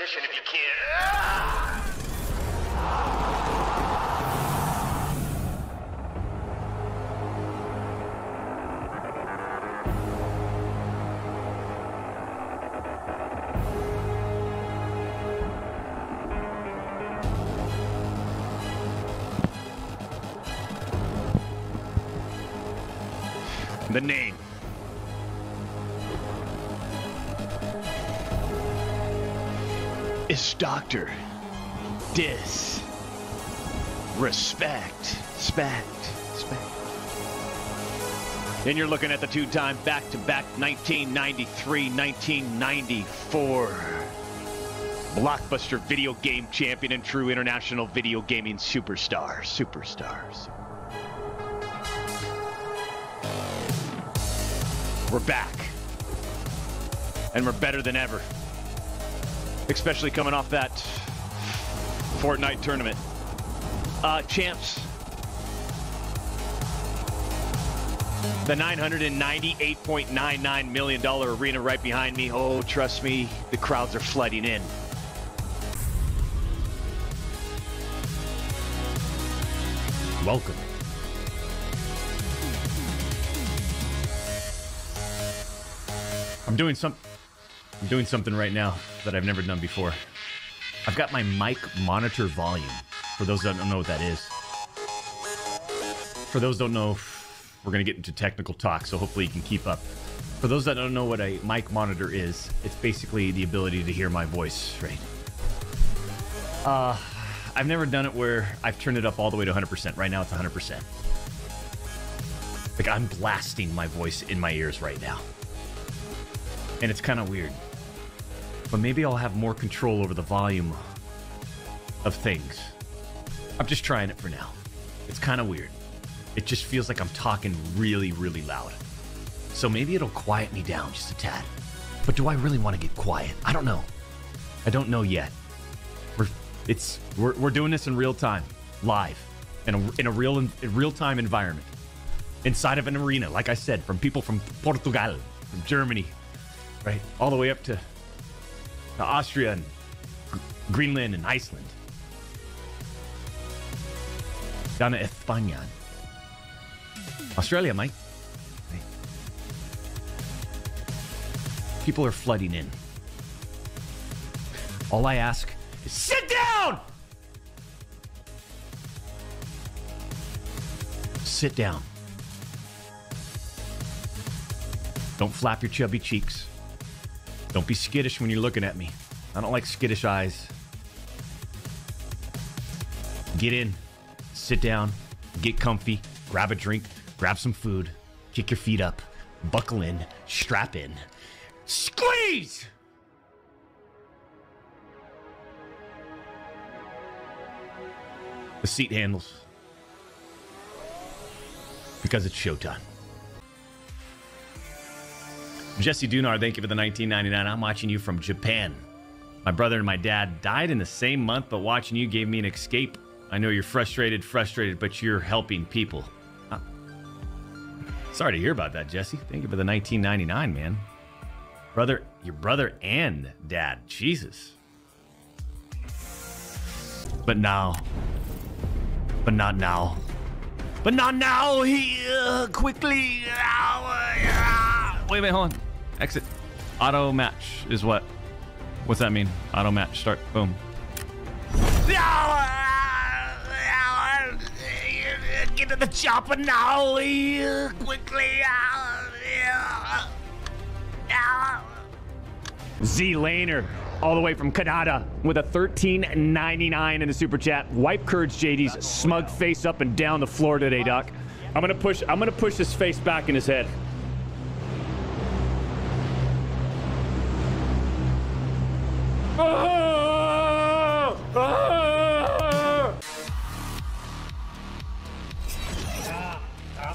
transition if you can. The name. Is Doctor Dis. Respect. Respect. Respect. And you're looking at the two time back to back 1993 1994 blockbuster video game champion and true international video gaming superstar. Superstars. We're back. And we're better than ever. Especially coming off that Fortnite tournament. Uh, champs. The $998.99 million arena right behind me. Oh, trust me, the crowds are flooding in. Welcome. I'm doing some I'm doing something right now that I've never done before. I've got my mic monitor volume. For those that don't know what that is. For those don't know, we're going to get into technical talk, so hopefully you can keep up. For those that don't know what a mic monitor is, it's basically the ability to hear my voice, right? Uh, I've never done it where I've turned it up all the way to 100%. Right now it's 100%. Like I'm blasting my voice in my ears right now and it's kind of weird. But maybe I'll have more control over the volume of things. I'm just trying it for now. It's kind of weird. It just feels like I'm talking really, really loud. So maybe it'll quiet me down just a tad. But do I really want to get quiet? I don't know. I don't know yet. We're it's we're, we're doing this in real time, live, in a, in a real in real time environment, inside of an arena. Like I said, from people from Portugal, from Germany, right? All the way up to, to Austria and Greenland and Iceland. Down to España. Australia, Mike. People are flooding in. All I ask is sit down! Sit down. Don't flap your chubby cheeks. Don't be skittish when you're looking at me. I don't like skittish eyes. Get in, sit down, get comfy, grab a drink, grab some food, kick your feet up, buckle in, strap in, squeeze! The seat handles. Because it's showtime. Jesse Dunar, thank you for the 1999. I'm watching you from Japan. My brother and my dad died in the same month, but watching you gave me an escape. I know you're frustrated, frustrated, but you're helping people. Uh, sorry to hear about that, Jesse. Thank you for the 1999, man. Brother, your brother and dad. Jesus. But now. But not now. But not now. He uh, quickly. Wait, a minute, hold on. Exit. Auto match is what? What's that mean? Auto match. Start. Boom. Get to the chopper now. Quickly. Z Laner, all the way from Canada, with a 13.99 in the super chat. Wipe Courage JD's smug face up and down the floor today, Doc. I'm gonna push. I'm gonna push his face back in his head.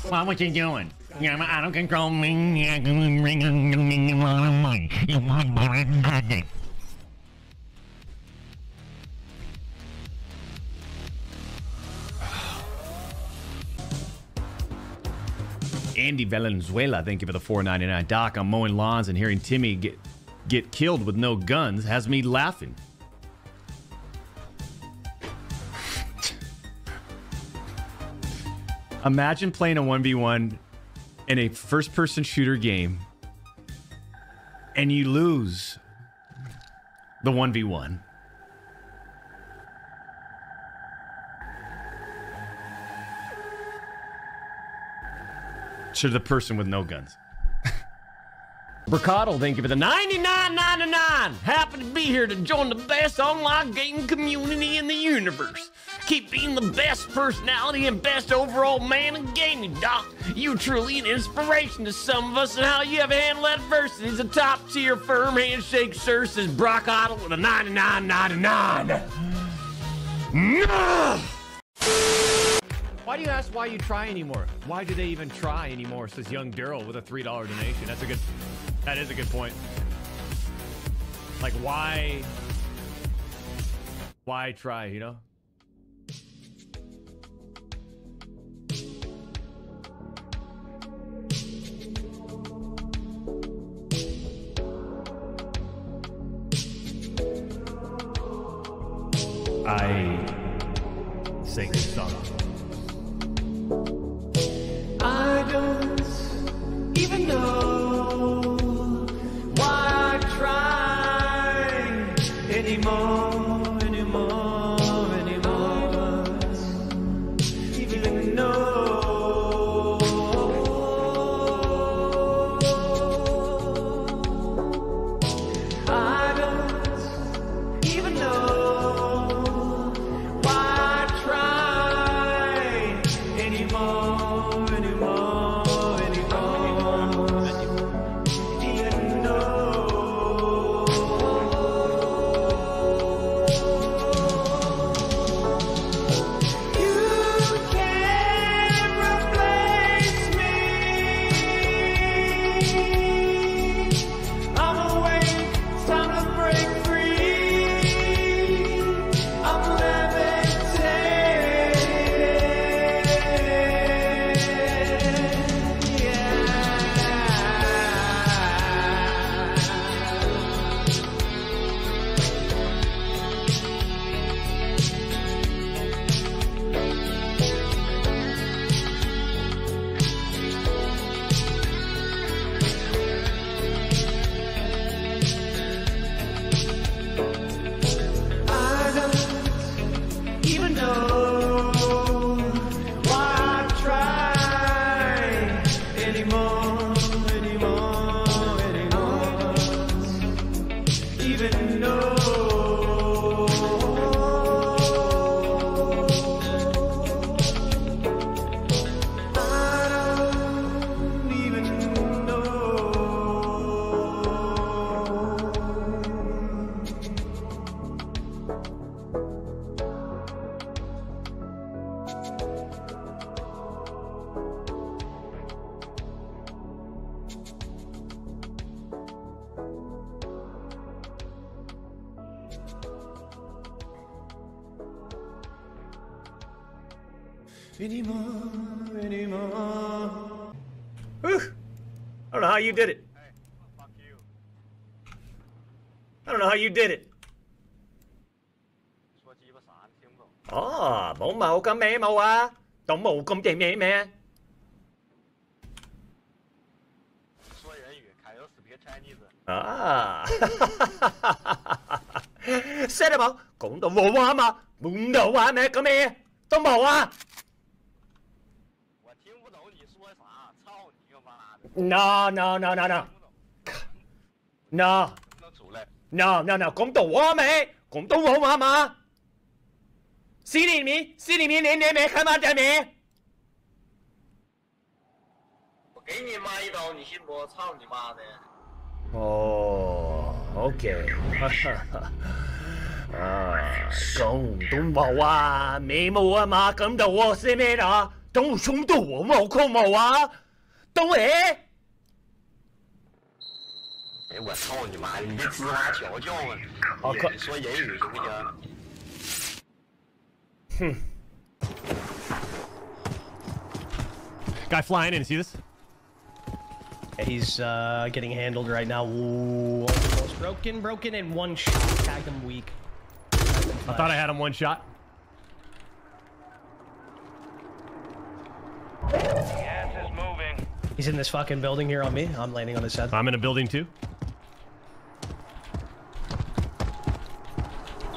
What what you doing? Yeah, I don't control me. Andy Valenzuela, thank you for the 4.99. Doc, I'm mowing lawns and hearing Timmy get get killed with no guns has me laughing. Imagine playing a 1v1 in a first person shooter game and you lose the 1v1. To the person with no guns. Bricado, thank you for the 99.99. Happy to be here to join the best online gaming community in the universe. Keep being the best personality and best overall man in gaming, Doc. You truly an inspiration to some of us and how you have handled adversity as a top tier firm handshake sir, says Brock Otto with a 99.99. Why do you ask why you try anymore? Why do they even try anymore? Says young Daryl with a $3 donation. That's a good that is a good point. Like why why try, you know? I sing songs. I I'm anymore, anymore. Whew. I don't know how you did it. Hey, fuck you. I don't know how you did it. Ồ, mẫu mẫu có mẹ mẫu à Tổng mẫu công chạy mẹ mẹ Xe đó à. bảo Cũng tổng mẫu hả mà Mụn đầu hả mẹ có mẹ Tổng mẫu à no no no no no. No. No no no. 广东话没广东话嘛心里面心里面连连没开发家明我给你妈一刀你信不操你妈的哦 ok. 哈哈啊广东话哇眉毛啊嘛广东我是没了懂冲到我冇空冇啊？懂诶？哎，我操你妈的！你这吱哇调教啊！好可你说言语行不行？ Guy flying in, see this? He's uh, getting handled right now. Ooh, almost broken, broken, and one shot. Tagged him weak. I thought I had him one shot. He's in this fucking building here on me. I'm landing on his head. I'm in a building too.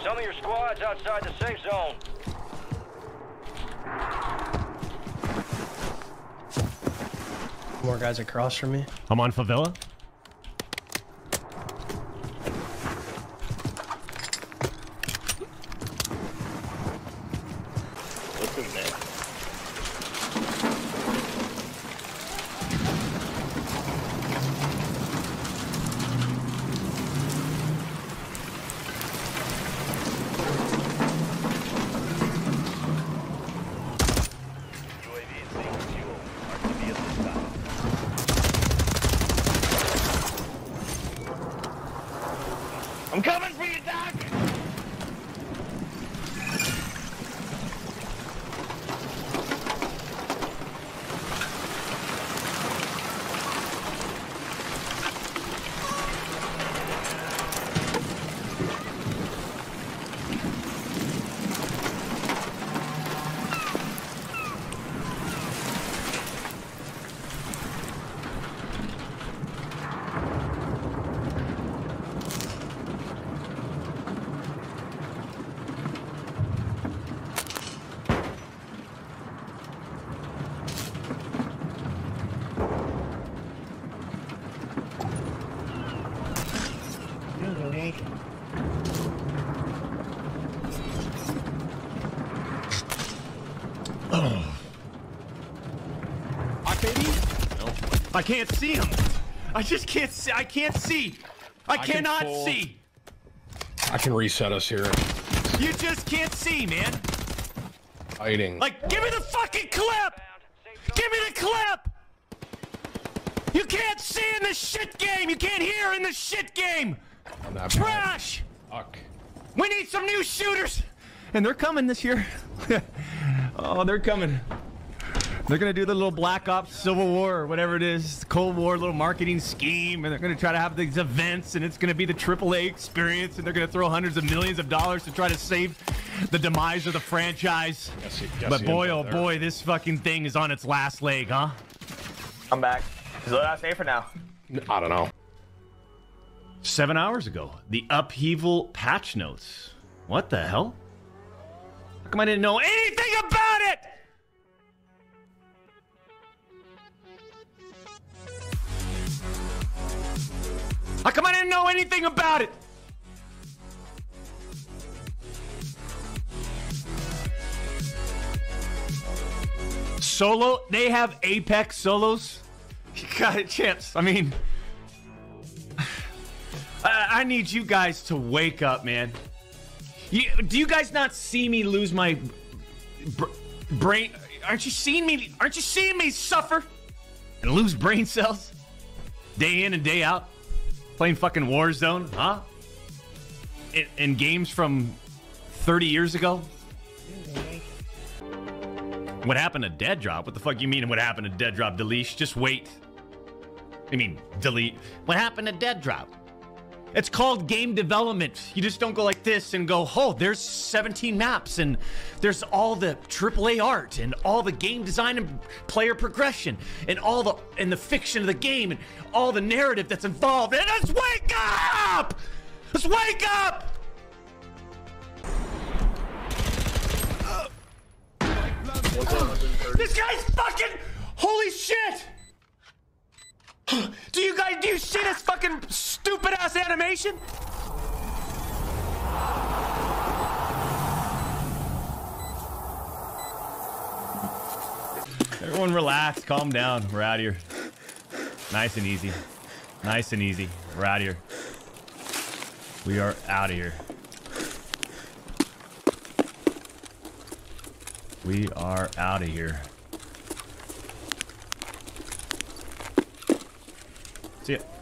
Some of your squads outside the safe zone. More guys across from me. I'm on favela. I can't see him. I just can't see. I can't see. I, can cannot pull- see. I can reset us here. You just can't see, man. Fighting. Like, give me the fucking clip. Give me the clip. You can't see in the shit game. You can't hear in the shit game. Trash. Fuck. We need some new shooters. And they're coming this year. oh, they're coming. They're gonna do the little Black Ops Civil War or whatever it is, Cold War little marketing scheme, and they're gonna try to have these events, and it's gonna be the AAA experience, and they're gonna throw hundreds of millions of dollars to try to save the demise of the franchise. Guess you- guess But boy, oh there. boy, this fucking thing is on its last leg, huh? I'm back. Is it safer now? I don't know. Seven hours ago, the upheaval patch notes. What the hell? How come I didn't know anything about it? Didn't know anything about it? Solo? They have Apex solos? You got a chance. I mean, I, I need you guys to wake up, man. You, do you guys not see me lose my br- brain? Aren't you seeing me? Aren't you seeing me suffer and lose brain cells day in and day out, playing fucking Warzone, huh? In, in games from 30 years ago. What happened to Dead Drop? What the fuck you mean? What happened to Dead Drop? Deletion? Just wait. I mean, delete. What happened to Dead Drop? It's called game development. You just don't go like this and go, oh, there's 17 maps and there's all the AAA art and all the game design and player progression and all the and the fiction of the game and all the narrative that's involved. And let's wake up! Let's wake up! This guy's fucking holy shit! Do you guys do you see this fucking stupid ass animation? Everyone relax, calm down. We're out of here. Nice and easy. Nice and easy. We're out of here. We are out of here. We are out of here. See ya.